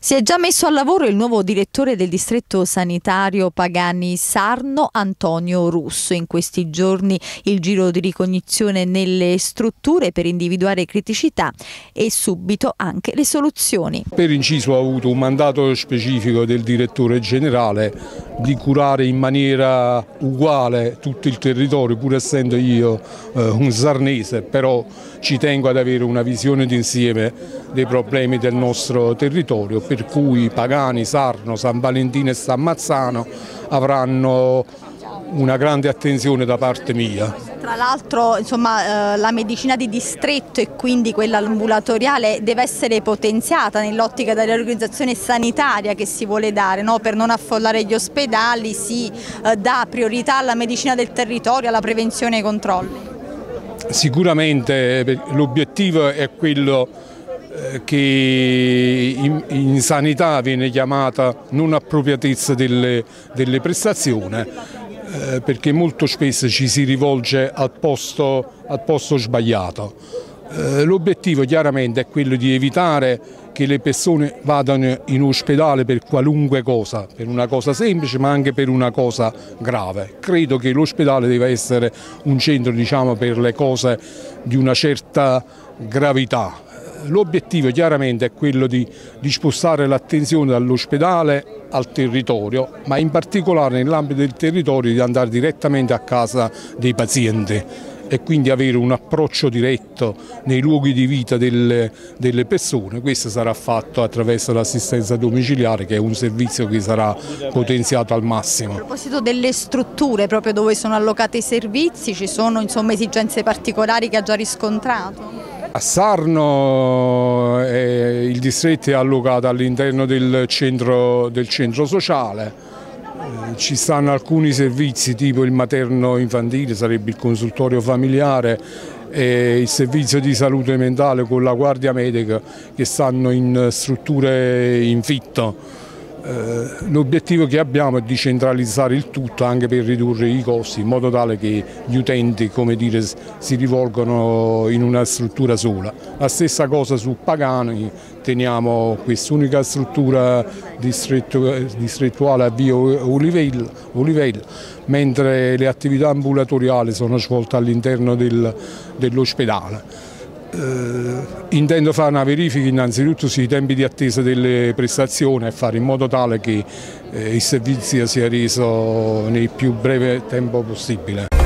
Si è già messo al lavoro il nuovo direttore del distretto sanitario Pagani Sarno, Antonio Russo. In questi giorni il giro di ricognizione nelle strutture per individuare criticità e subito anche le soluzioni. Per inciso ha avuto un mandato specifico del direttore generale di curare in maniera uguale tutto il territorio, pur essendo io eh, un sarnese, però ci tengo ad avere una visione d'insieme dei problemi del nostro territorio per cui Pagani, Sarno, San Valentino e San Mazzano avranno una grande attenzione da parte mia. Tra l'altro eh, la medicina di distretto e quindi quella ambulatoriale deve essere potenziata nell'ottica della riorganizzazione sanitaria che si vuole dare, no? per non affollare gli ospedali si eh, dà priorità alla medicina del territorio, alla prevenzione e ai controlli. Sicuramente eh, l'obiettivo è quello che in, in, sanità viene chiamata non appropriatezza delle, delle prestazioni eh, perché molto spesso ci si rivolge al posto, al posto sbagliato. Eh, L'obiettivo chiaramente è quello di evitare che le persone vadano in ospedale per qualunque cosa, per una cosa semplice ma anche per una cosa grave. Credo che l'ospedale deve essere un centro diciamo, per le cose di una certa gravità, L'obiettivo chiaramente è quello di, di spostare l'attenzione dall'ospedale al territorio, ma in particolare nell'ambito del territorio di andare direttamente a casa dei pazienti e quindi avere un approccio diretto nei luoghi di vita delle, delle persone. Questo sarà fatto attraverso l'assistenza domiciliare che è un servizio che sarà potenziato al massimo. A proposito delle strutture proprio dove sono allocati i servizi, ci sono insomma, esigenze particolari che ha già riscontrato? A Sarno eh, il distretto è allocato all'interno del del centro sociale, eh, ci stanno alcuni servizi tipo il materno infantile, sarebbe il consultorio familiare e il servizio di salute mentale con la guardia medica che stanno in strutture in fitto. Eh, l'obiettivo che abbiamo è di centralizzare il tutto anche per ridurre i costi in modo tale che gli utenti dire, si rivolgono in una struttura sola. La stessa cosa su Pagani, teniamo quest'unica struttura distrettuale a via Olivella, mentre le attività ambulatoriali sono svolte all'interno dell'ospedale. Eh, intendo fare una verifica innanzitutto sui tempi di attesa delle prestazioni e fare in modo tale che eh, il servizio sia reso nel più breve tempo possibile.